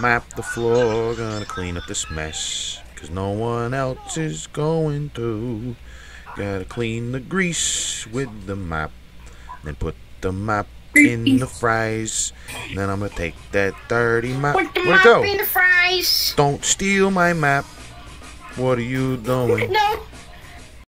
map the floor, gonna clean up this mess. Cause no one else is going to. Gotta clean the grease with the mop, Then put the mop in the fries. Then I'm gonna take that dirty mop. Put the Where'd mop go? in the fries. Don't steal my map. What are you doing? No,